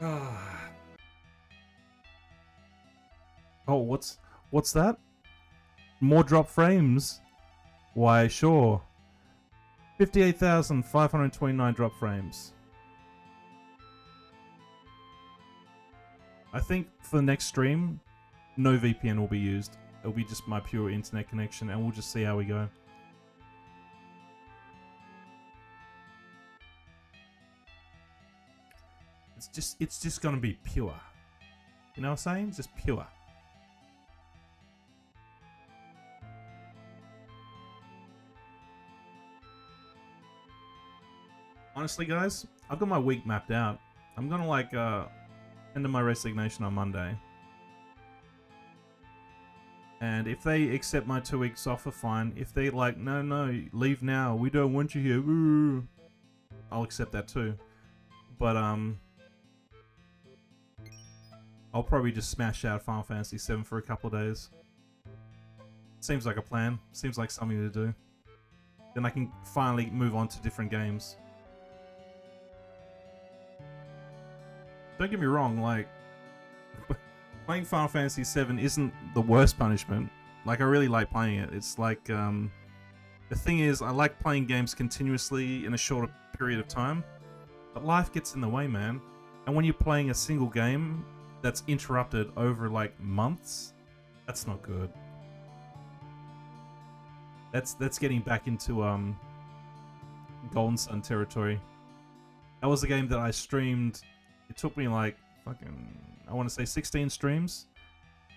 Oh, what's what's that? More drop frames? Why, sure. 58,529 drop frames. I think for the next stream, no VPN will be used. It'll be just my pure internet connection and we'll just see how we go. It's just it's just gonna be pure. You know what I'm saying? Just pure. Honestly, guys, I've got my week mapped out. I'm gonna like uh end of my resignation on Monday. And if they accept my two weeks offer, fine. If they like, no, no, leave now. We don't want you here. I'll accept that too. But um, I'll probably just smash out Final Fantasy VII for a couple of days. Seems like a plan. Seems like something to do. Then I can finally move on to different games. Don't get me wrong, like, playing Final Fantasy VII isn't the worst punishment. Like, I really like playing it. It's like, um, the thing is, I like playing games continuously in a shorter period of time, but life gets in the way, man. And when you're playing a single game, that's interrupted over like months, that's not good. That's that's getting back into um Golden Sun territory. That was a game that I streamed. It took me like fucking I want to say 16 streams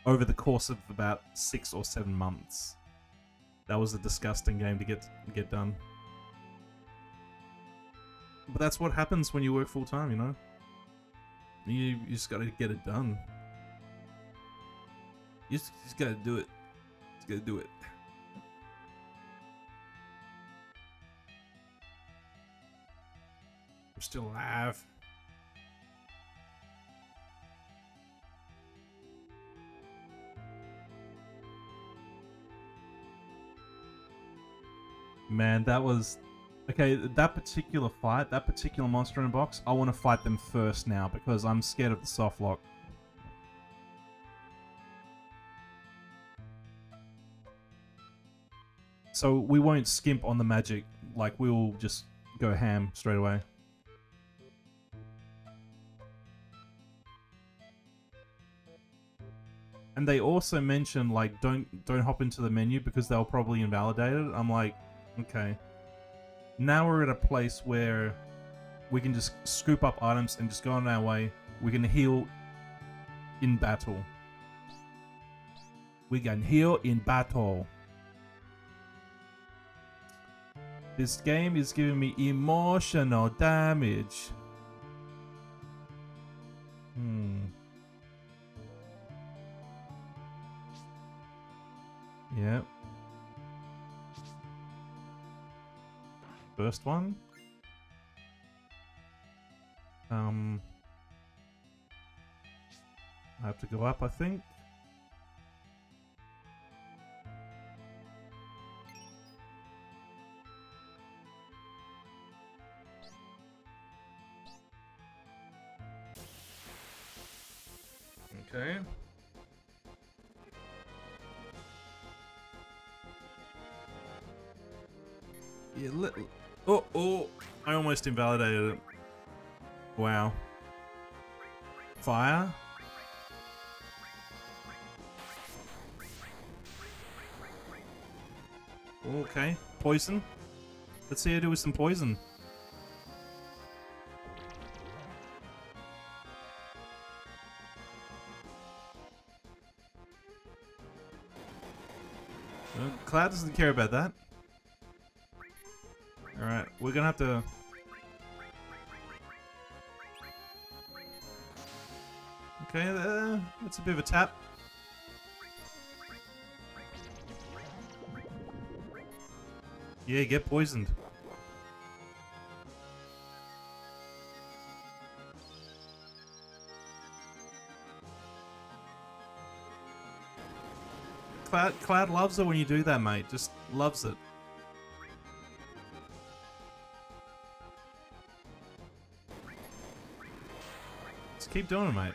over the course of about six or seven months. That was a disgusting game to get get done. But that's what happens when you work full time, you know. You, you just gotta get it done. You just, just gotta do it. Just gotta do it. I'm still alive. Man, that was Okay, that particular fight, that particular monster in a box, I want to fight them first now because I'm scared of the soft lock. So we won't skimp on the magic, like we'll just go ham straight away. And they also mention like don't don't hop into the menu because they'll probably invalidate it. I'm like, okay. Now we're at a place where we can just scoop up items and just go on our way. We can heal in battle. We can heal in battle. This game is giving me emotional damage. Hmm. Yep. First one. Um, I have to go up, I think. Okay. Oh, oh, I almost invalidated it. Wow. Fire? Okay, poison. Let's see how I do with some poison. Well, Cloud doesn't care about that. We're gonna have to... Okay, uh, that's a bit of a tap. Yeah, get poisoned. Cloud, Cloud loves it when you do that, mate. Just loves it. Keep doing it, mate.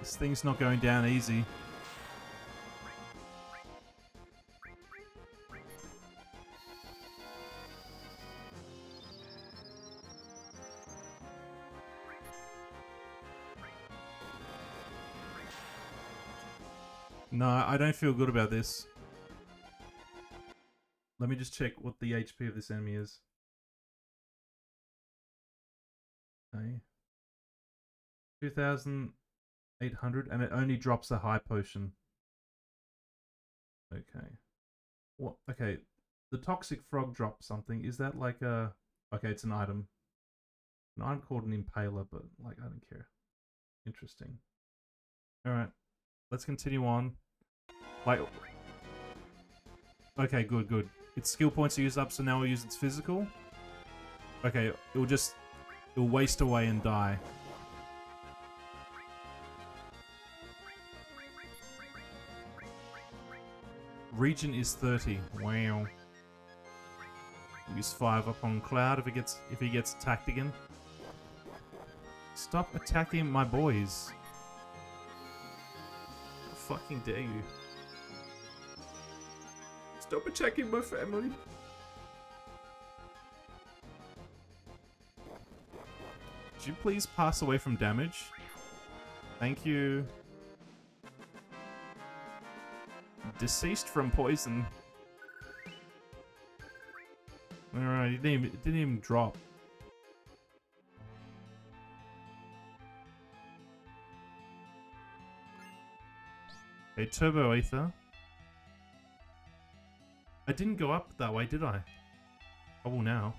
This thing's not going down easy. No, I don't feel good about this. Let me just check what the HP of this enemy is. Okay. 2,800, and it only drops a high potion. Okay. What? Okay. The toxic frog drops something. Is that like a... Okay, it's an item. An item called an impaler, but, like, I don't care. Interesting. Alright. Let's continue on. Like... Okay, good, good. Its skill points are used up, so now we'll use its physical. Okay, it will just... It will waste away and die. Region is 30. Wow. Use 5 up on Cloud if he gets if he gets attacked again. Stop attacking my boys. How fucking dare you. Stop attacking my family. Could you please pass away from damage? Thank you. Deceased from poison. Alright, it didn't, even, it didn't even drop. Okay, Turbo Ether. I didn't go up that way, did I? I will now.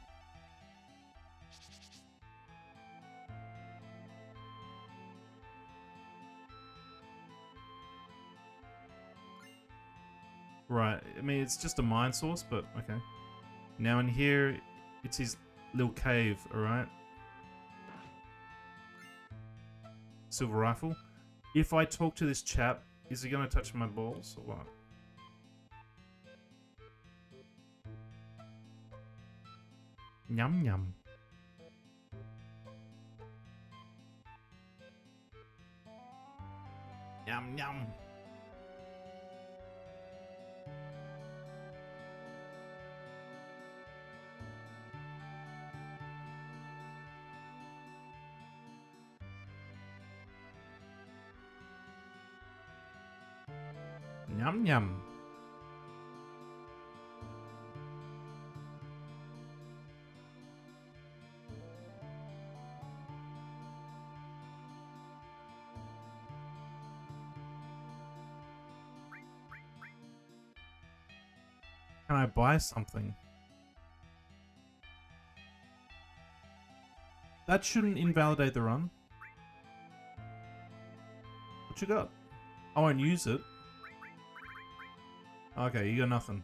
Right, I mean, it's just a mine source, but okay. Now in here, it's his little cave, alright? Silver rifle. If I talk to this chap, is he gonna touch my balls or what? Yum yum. Yum yum. Yum yum. I buy something? That shouldn't invalidate the run. What you got? I won't use it. Okay, you got nothing.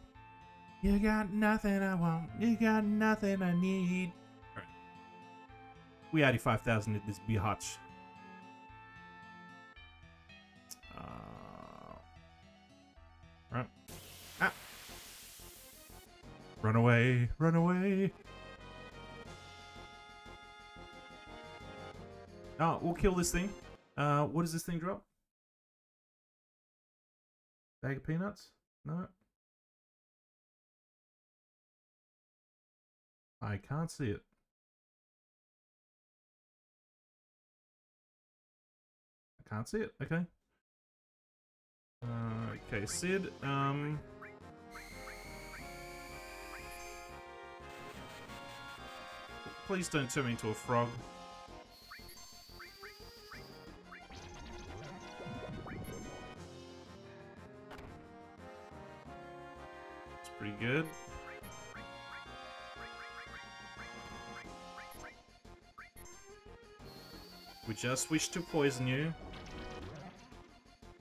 You got nothing I want. You got nothing I need. Right. We 85,000 at this biatch. Run away, run away. Oh, we'll kill this thing. Uh, what does this thing drop? Bag of peanuts? No. I can't see it. I can't see it. Okay. Uh, okay, Cid. Um. Please don't turn me into a frog. It's pretty good. We just wish to poison you.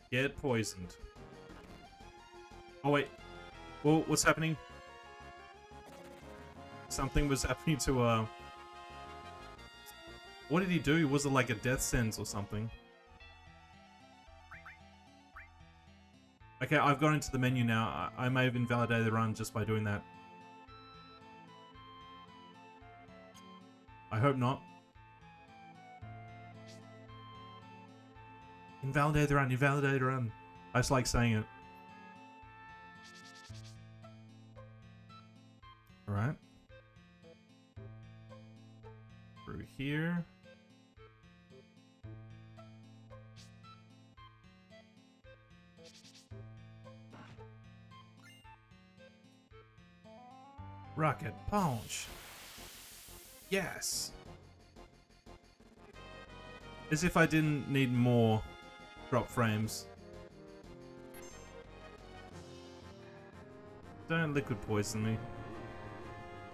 Get poisoned. Oh wait. What's happening? Something was happening to, uh... What did he do? Was it like a death sentence or something? Okay, I've gone into the menu now. I, I may have invalidated the run just by doing that. I hope not. Invalidate the run, invalidate the run. I just like saying it. Alright. Through here. Rocket punch. Yes. As if I didn't need more drop frames. Don't liquid poison me.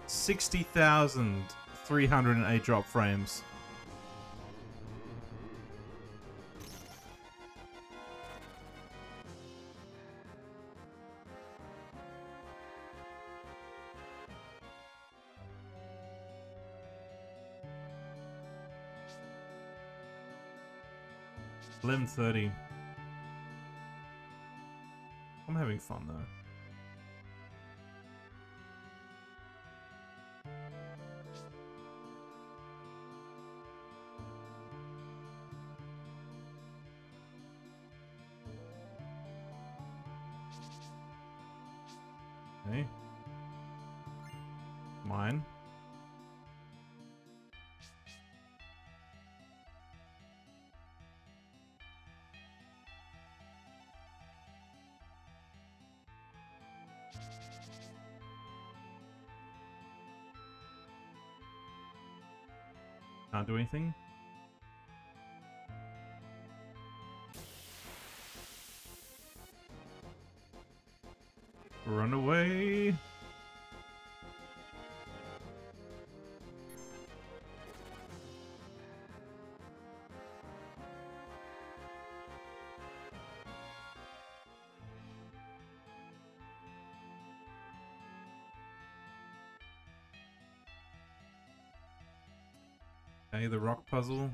60,308 drop frames. Eleven thirty. I'm having fun though. Okay. Mine. Can't do anything. Okay, the rock puzzle.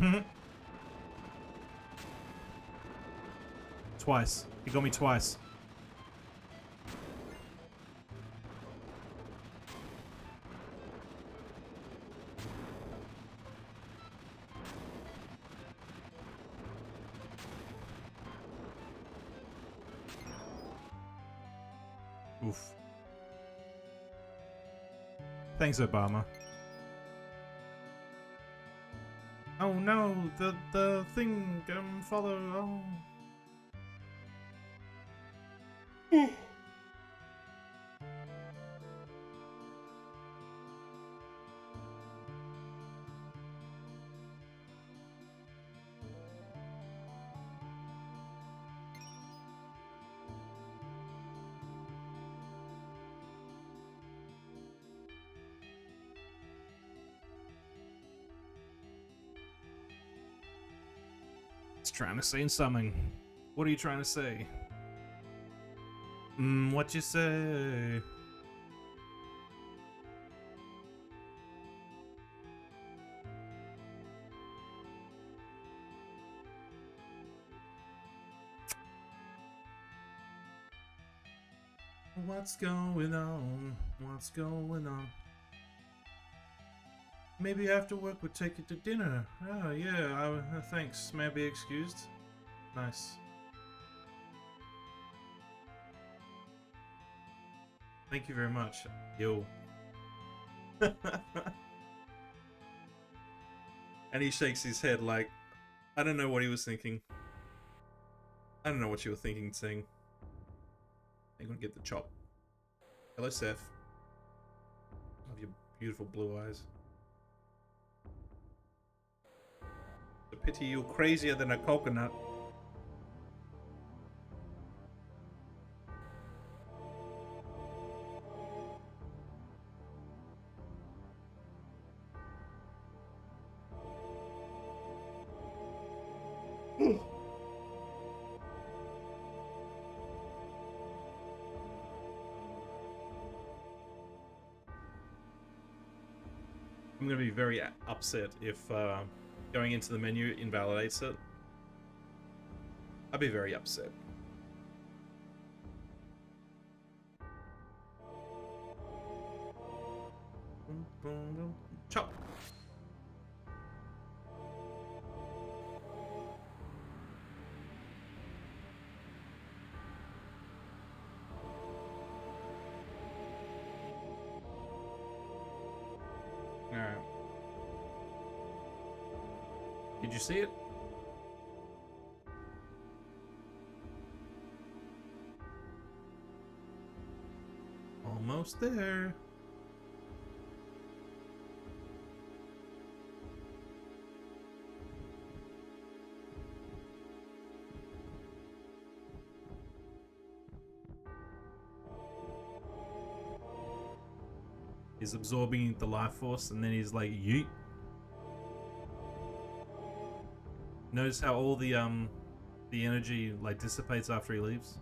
twice. He got me twice. Thanks, Obama. Oh no, the the thing um follow oh It's trying to say something. What are you trying to say? Mm, what you say? What's going on? What's going on? Maybe after work we'll take you to dinner. Oh, yeah, I, uh, thanks. May I be excused? Nice. Thank you very much. Yo. and he shakes his head like, I don't know what he was thinking. I don't know what you were thinking, Ting. I'm gonna get the chop. Hello, Seth. Love your beautiful blue eyes. pity you crazier than a coconut. I'm gonna be very upset if uh, going into the menu invalidates it. I'd be very upset. Chop. You see it? Almost there. He's absorbing the life force and then he's like yeet. Notice how all the um the energy like dissipates after he leaves?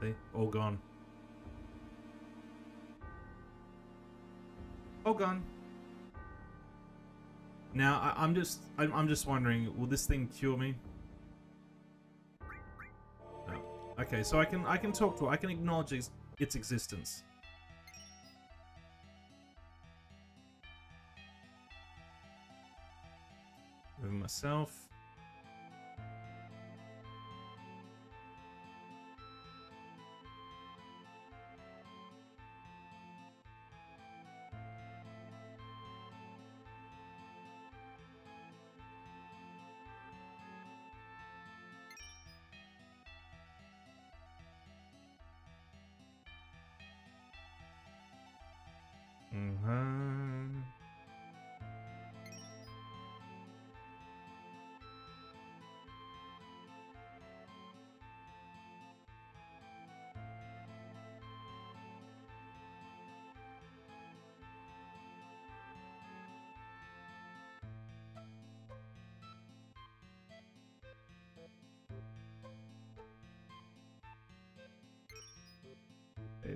See? All gone. All gone. Now I, I'm just I'm, I'm just wondering, will this thing cure me? Okay, so I can I can talk to it. I can acknowledge its, its existence. Move myself.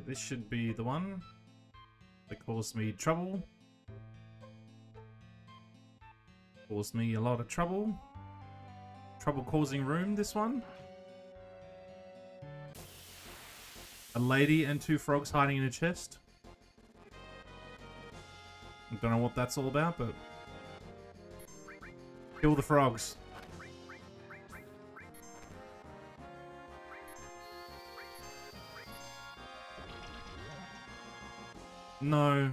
This should be the one that caused me trouble. Caused me a lot of trouble. Trouble causing room, this one. A lady and two frogs hiding in a chest. I don't know what that's all about, but... Kill the frogs. No.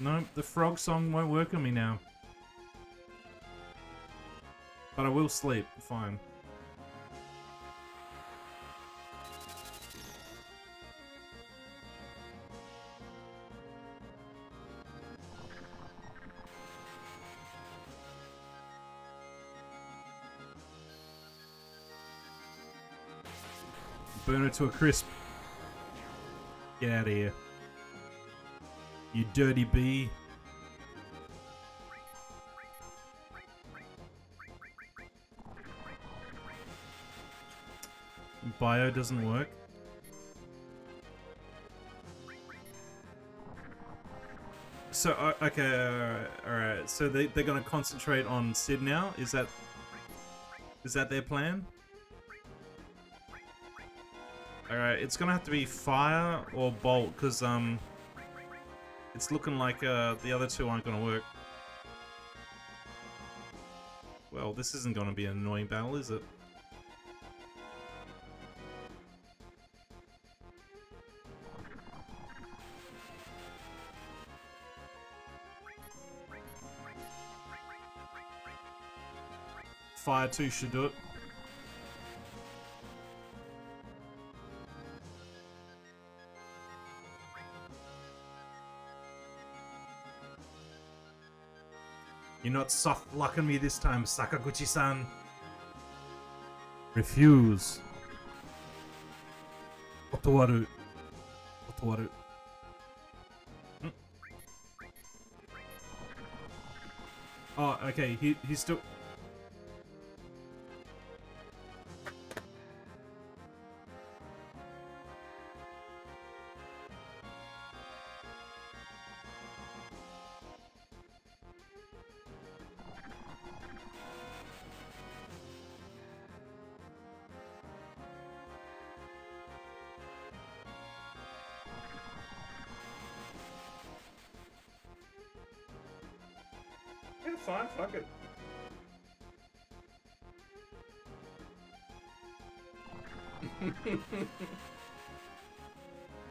No, the frog song won't work on me now. But I will sleep, fine. To a crisp. Get out of here. You dirty bee. Bio doesn't work. So, uh, okay, alright, alright. So they, they're gonna concentrate on Cid now? Is that... Is that their plan? Alright, it's gonna have to be fire or bolt, because, um... It's looking like, uh, the other two aren't gonna work. Well, this isn't gonna be an annoying battle, is it? Fire 2 should do it. You're not soft locking me this time, Sakaguchi-san. Refuse. Otowaru. Otowaru. Oh, okay. He he's still.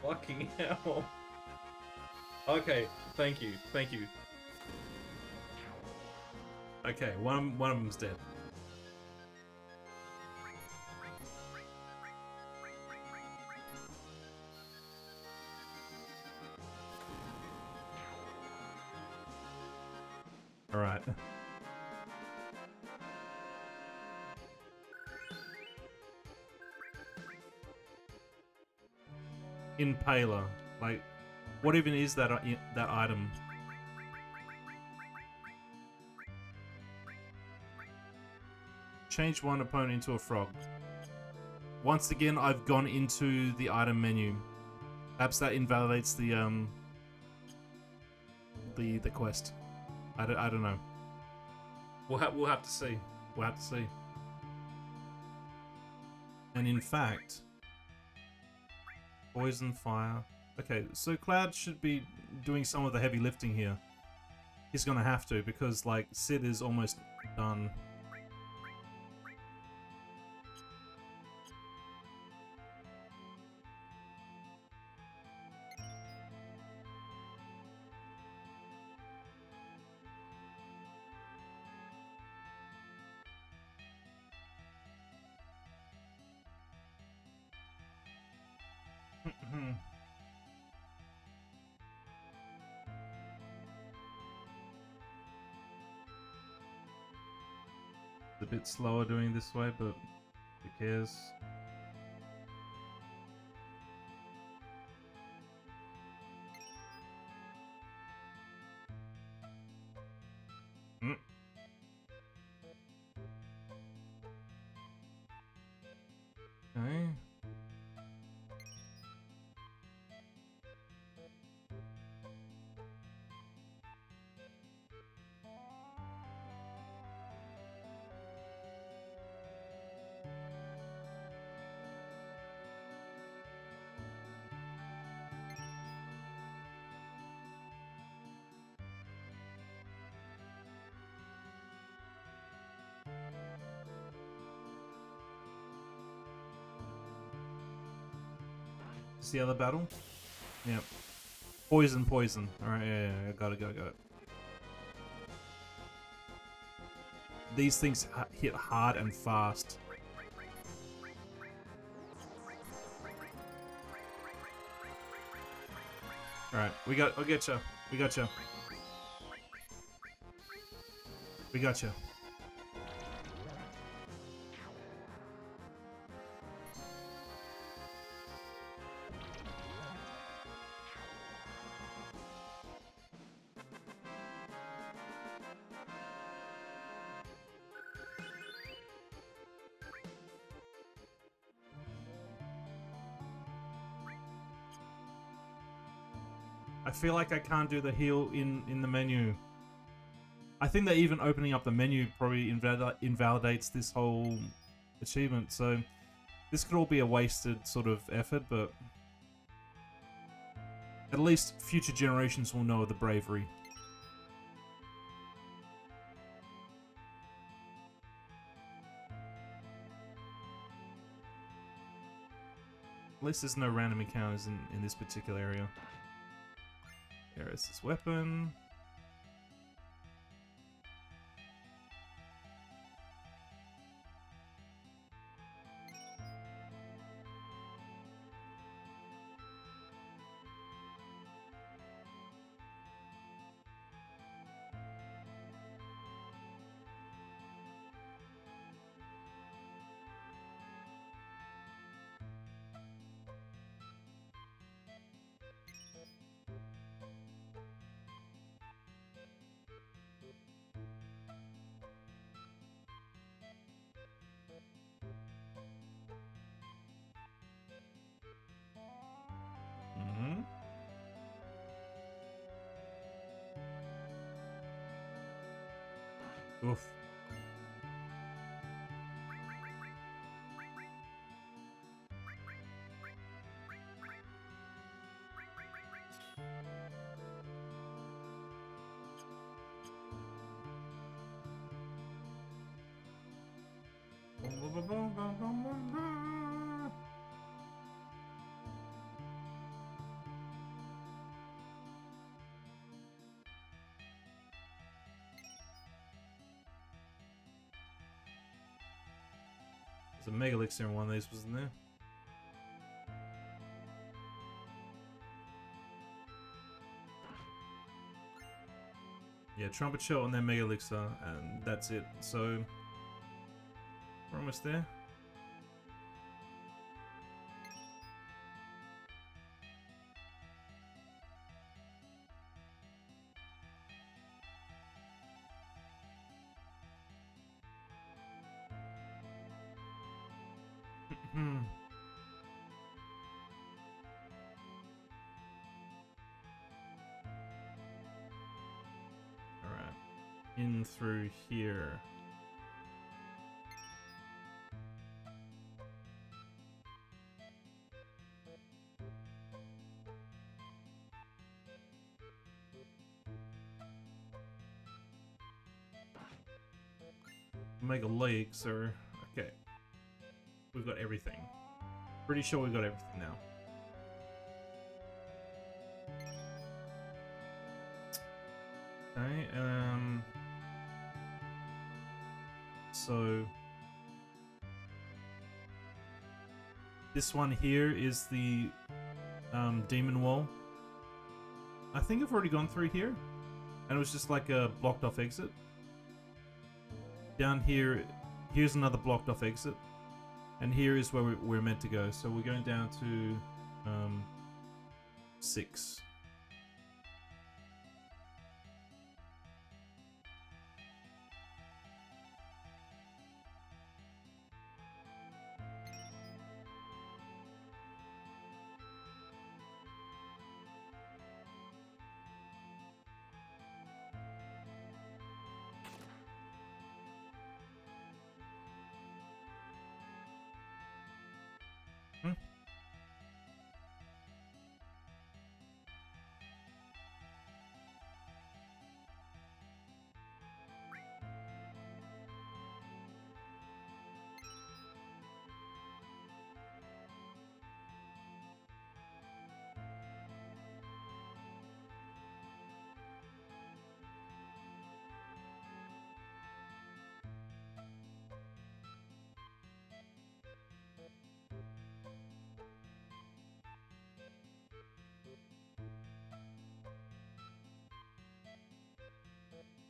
Fucking hell. Okay, thank you, thank you. Okay, one one of them's dead. Impaler, like, what even is that i- that item? Change one opponent into a frog. Once again, I've gone into the item menu. Perhaps that invalidates the um the the quest. I don't, I don't know. We'll have we'll have to see. We'll have to see. And in fact, poison fire. Okay, so Cloud should be doing some of the heavy lifting here. He's gonna have to because like Cid is almost done. Slower doing this way, but who cares? Is the other battle? Yep. Poison, poison. Alright, yeah, yeah, got it, got it, got it. These things hit hard and fast. Alright, we got, I'll get you. We got you. We got you. Feel like I can't do the heal in in the menu. I think that even opening up the menu probably invalid- invalidates this whole achievement. So this could all be a wasted sort of effort, but at least future generations will know of the bravery. At least there's no random encounters in, in this particular area. There is this weapon. There's a Mega Elixir in one of these, wasn't there? Yeah, Trumpet Shell and then Mega Elixir, and that's it. So, almost there. Alright. In through here. Or okay. We've got everything. Pretty sure we've got everything now. Okay, um... So... This one here is the um, demon wall. I think I've already gone through here. And it was just like a blocked off exit. Down here, here's another blocked off exit. And here is where we're meant to go. So we're going down to um, six.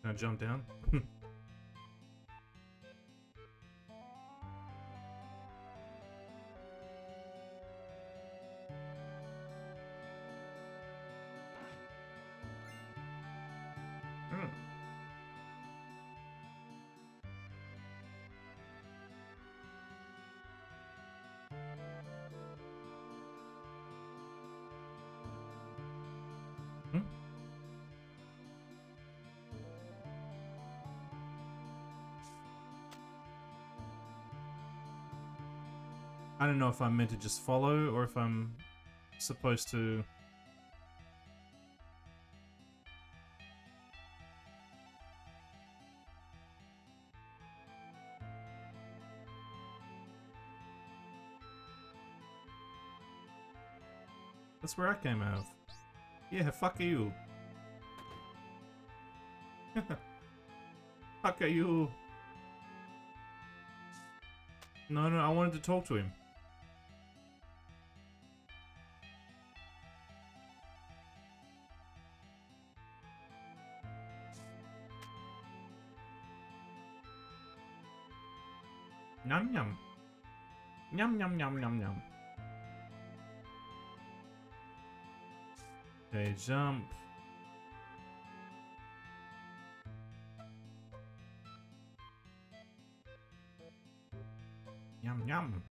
I jump down? Don't know if I'm meant to just follow or if I'm supposed to... That's where I came out of. Yeah, fuck you. fuck you. No, no, I wanted to talk to him. Yum yum. Yum yum yum yum yum. Okay, jump. Yum yum.